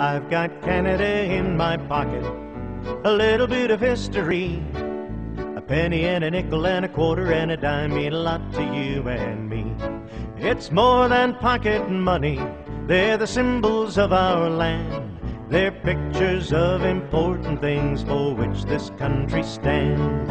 I've got Canada in my pocket, a little bit of history. A penny and a nickel and a quarter and a dime mean a lot to you and me. It's more than pocket money, they're the symbols of our land. They're pictures of important things for which this country stands.